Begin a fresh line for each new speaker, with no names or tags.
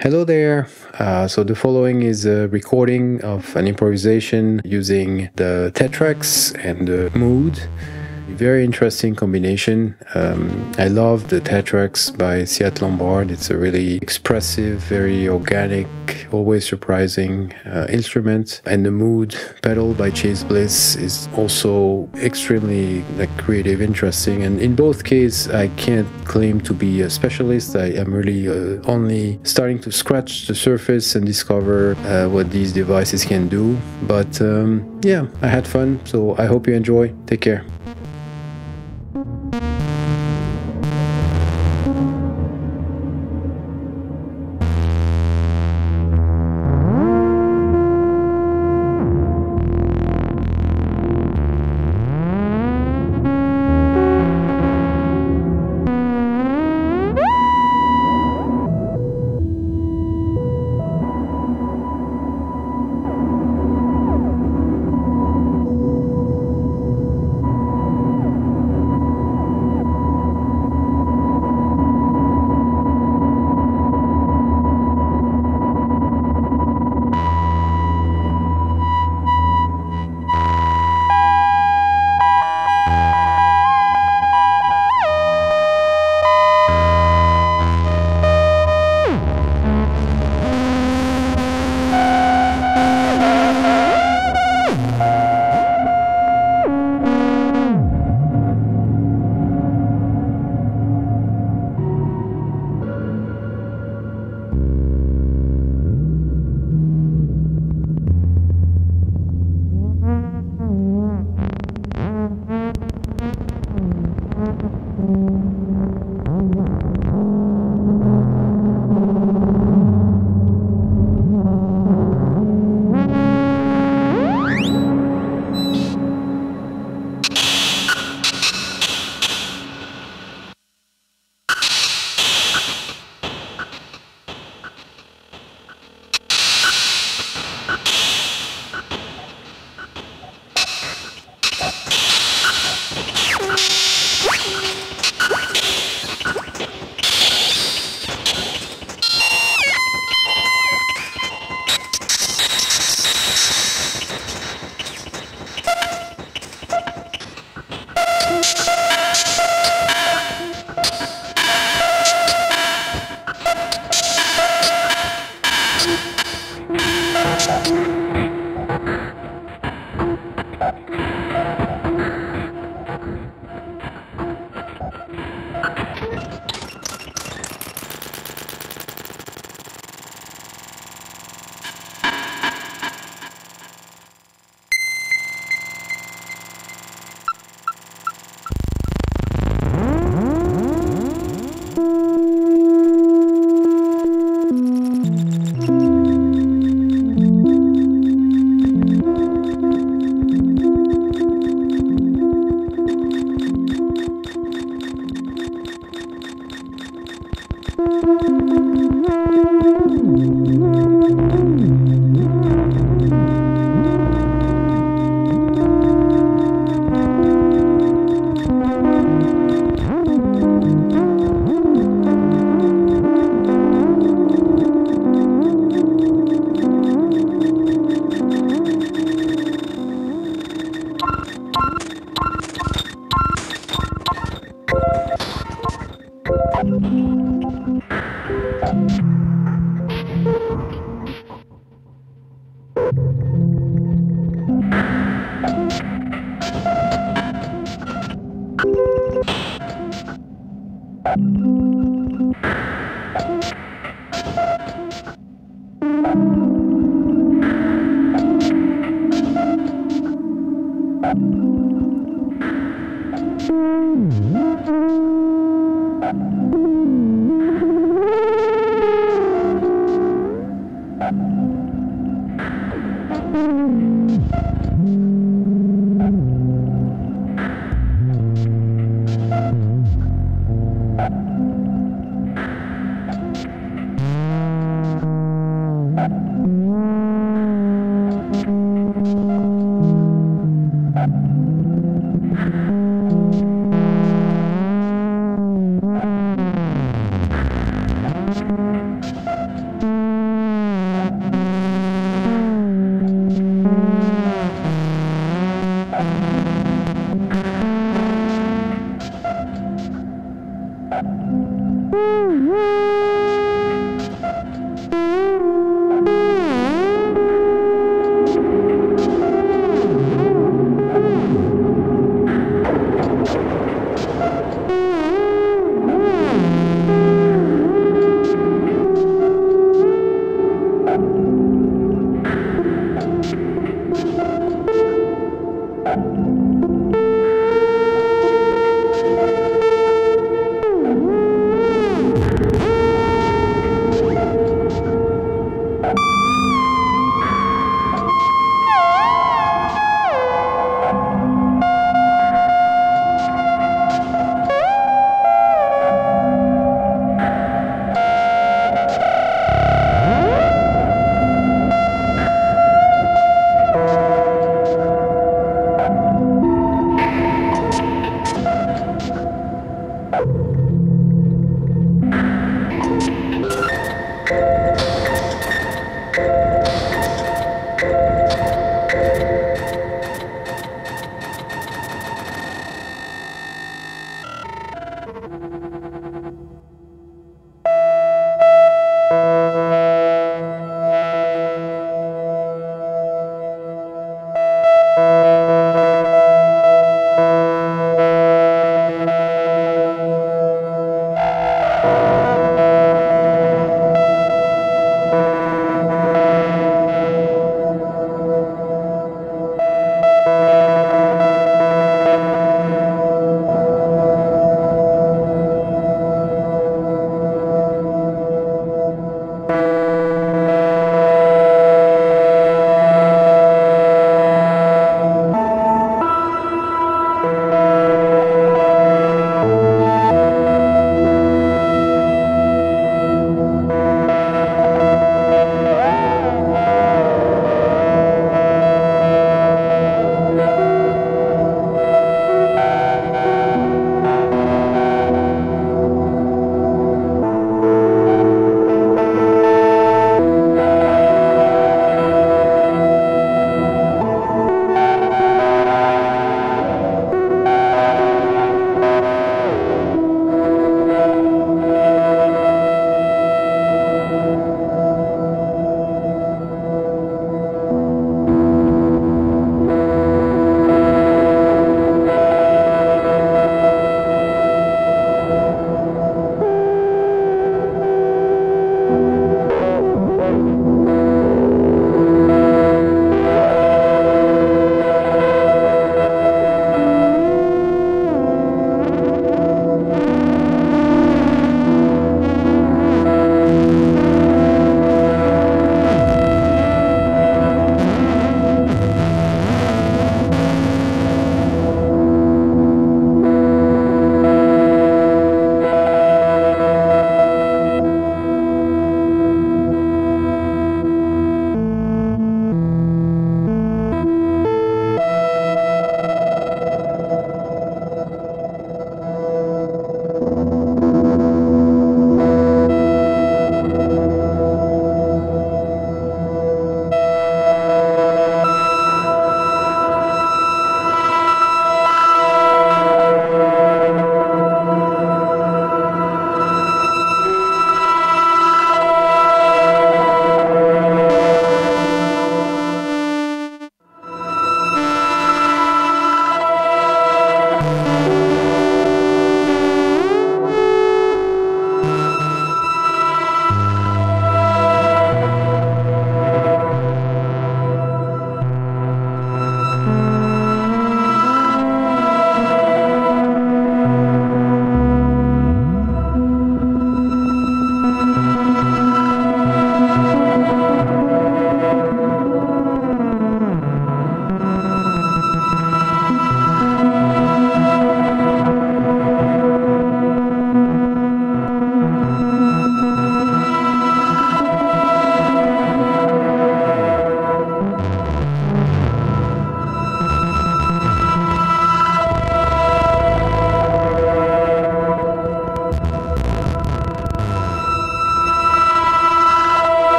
Hello there. Uh, so the following is a recording of an improvisation using the Tetrax and the Mood very interesting combination. Um, I love the Tetrax by Ciat-Lonbarde. It's a really expressive, very organic, always surprising uh, instrument. And the Mood pedal by Chase Bliss is also extremely like creative, interesting. And in both cases, I can't claim to be a specialist. I am really uh, only starting to scratch the surface and discover uh, what these devices can do. But um, yeah, I had fun. So I hope you enjoy. Take care.
Mm-hmm.